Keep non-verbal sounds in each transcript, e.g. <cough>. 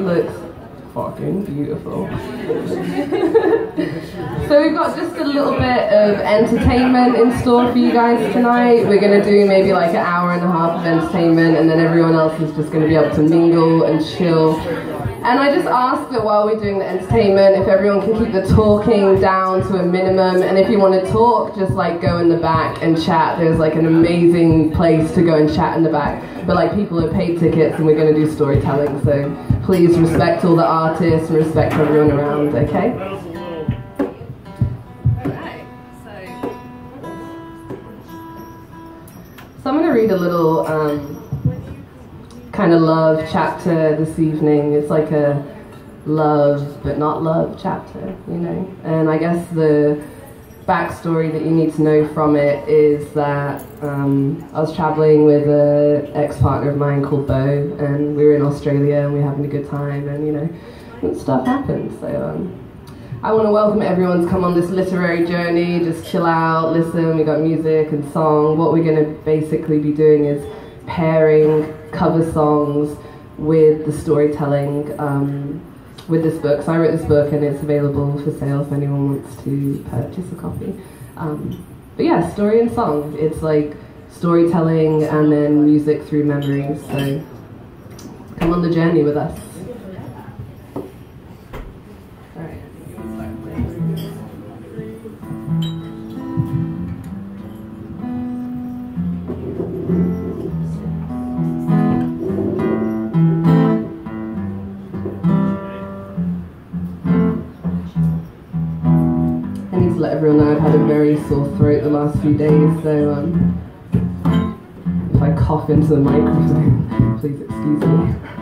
looks fucking beautiful. so we've got just a little bit of entertainment in store for you guys tonight. We're gonna do maybe like an hour and a half of entertainment and then everyone else is just gonna be able to mingle and chill. And I just ask that while we're doing the entertainment, if everyone can keep the talking down to a minimum, and if you want to talk, just like go in the back and chat. There's like an amazing place to go and chat in the back. But like people have paid tickets and we're going to do storytelling, so please respect all the artists and respect everyone around, okay? So I'm going to read a little um, kind of love chapter this evening. It's like a love but not love chapter, you know. And I guess the backstory that you need to know from it is that um, I was traveling with an ex-partner of mine called Bo, and we were in Australia and we were having a good time, and you know, stuff happened. So um, I want to welcome everyone to come on this literary journey. Just chill out, listen. We got music and song. What we're going to basically be doing is pairing cover songs with the storytelling um, with this book. So I wrote this book and it's available for sale if anyone wants to purchase a copy. Um, but yeah, story and song. It's like storytelling and then music through memories. So come on the journey with us. I've had a very sore throat the last few days, so um, if I cough into the microphone, <laughs> please excuse me.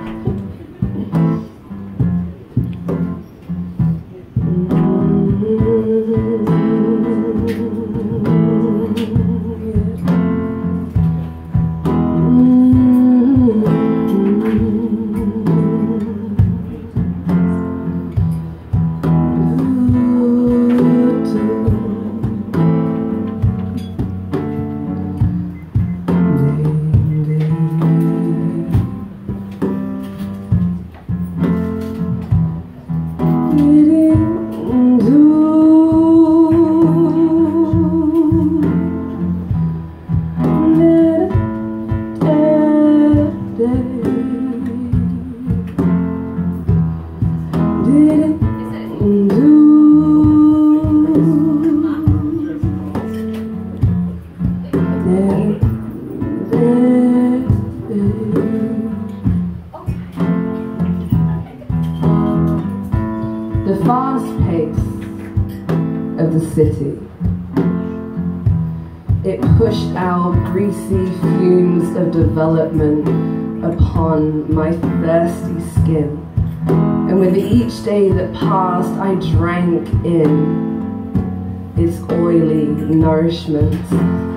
Development upon my thirsty skin. And with each day that passed, I drank in its oily nourishment.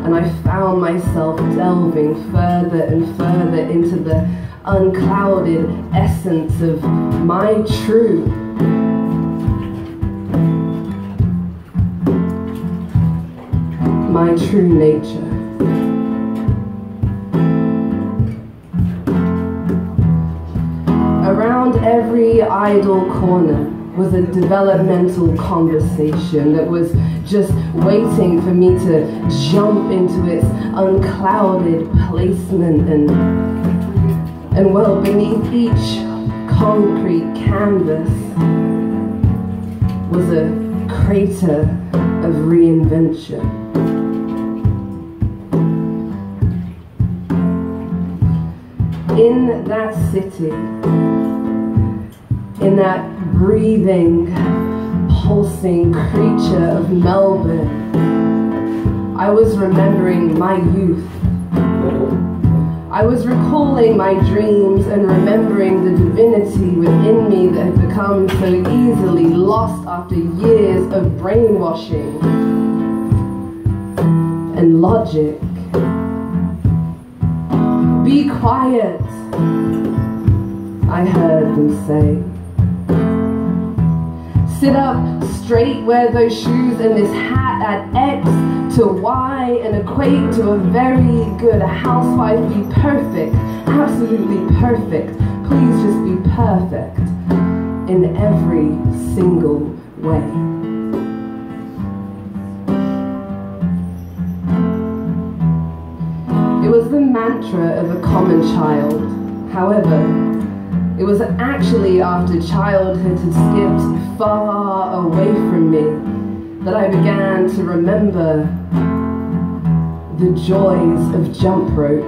And I found myself delving further and further into the unclouded essence of my true my true nature. Around every idle corner was a developmental conversation that was just waiting for me to jump into its unclouded placement and and well beneath each concrete canvas was a crater of reinvention. In that city, in that breathing, pulsing creature of Melbourne. I was remembering my youth. I was recalling my dreams and remembering the divinity within me that had become so easily lost after years of brainwashing and logic. Be quiet, I heard them say. Sit up straight, wear those shoes and this hat at X to Y and equate to a very good housewife. Be perfect, absolutely perfect. Please just be perfect. in every single way. Mantra of a common child. However, it was actually after childhood had skipped far away from me that I began to remember the joys of jump rope.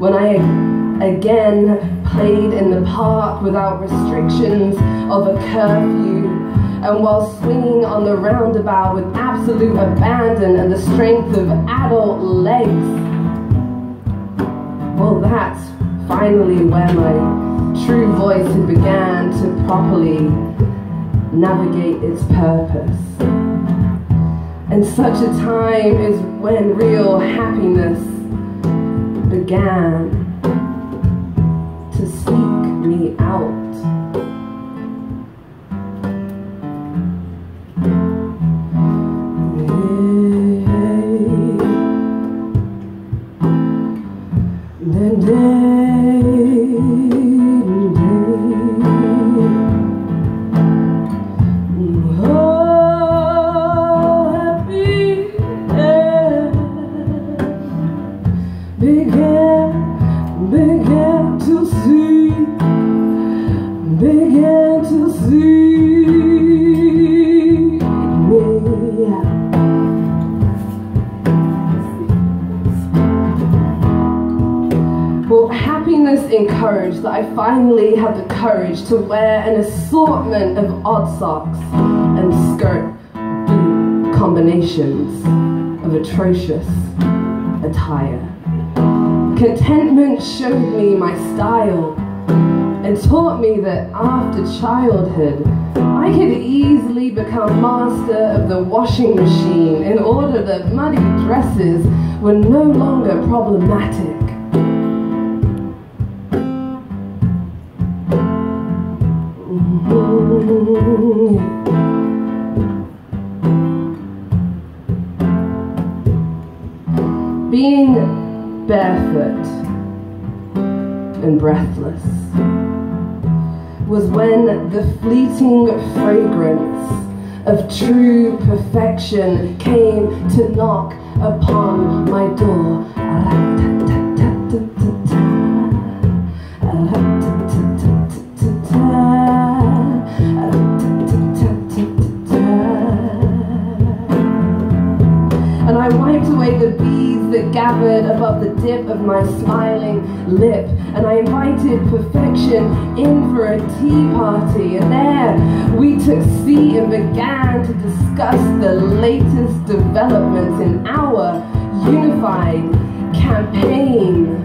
When I again played in the park without restrictions of a curfew, and while swinging on the roundabout with absolute abandon and the strength of adult legs. Well, that's finally where my true voice had began to properly navigate its purpose. And such a time is when real happiness began to seek me out. Encouraged that I finally had the courage to wear an assortment of odd socks and skirt boot combinations of atrocious attire. Contentment showed me my style and taught me that after childhood, I could easily become master of the washing machine in order that muddy dresses were no longer problematic. Barefoot and breathless was when the fleeting fragrance of true perfection came to knock upon my door. The dip of my smiling lip. And I invited perfection in for a tea party. And there we took seat and began to discuss the latest developments in our unified campaign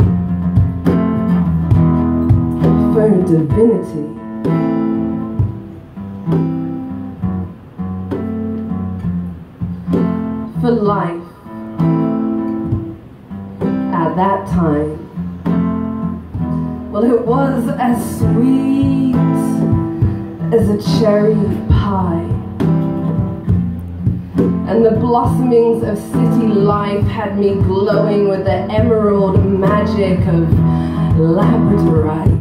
for divinity. For life that time. Well, it was as sweet as a cherry pie. And the blossomings of city life had me glowing with the emerald magic of labradorite.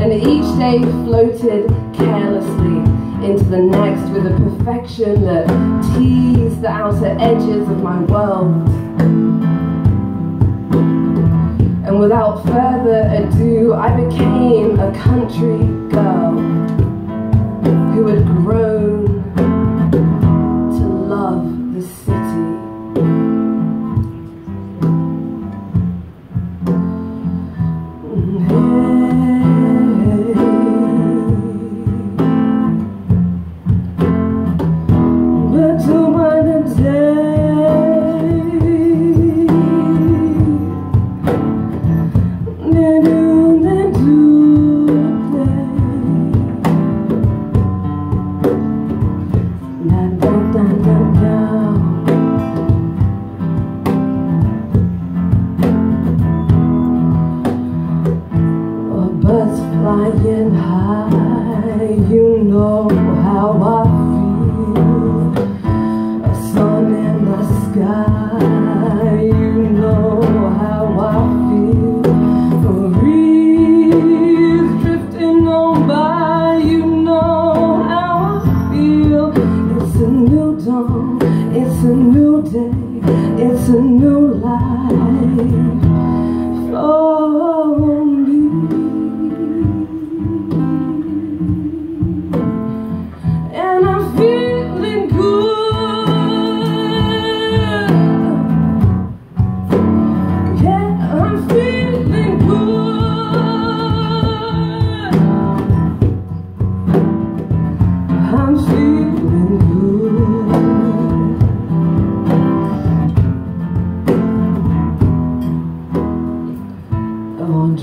And each day floated carelessly into the next with a perfection that teased the outer edges of my world. And without further ado, I became a country girl who had grown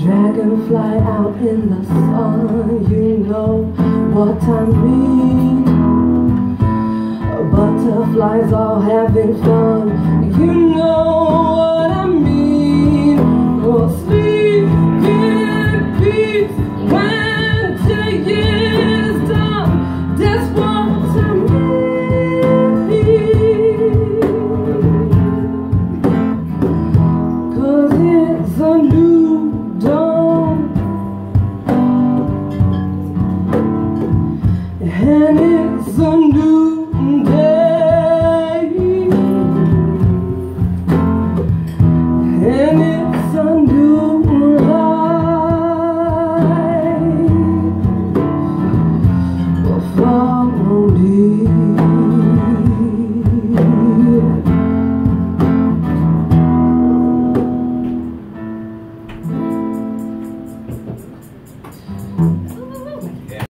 Dragonfly out in the sun, you know what I mean. Butterflies all having fun, you know And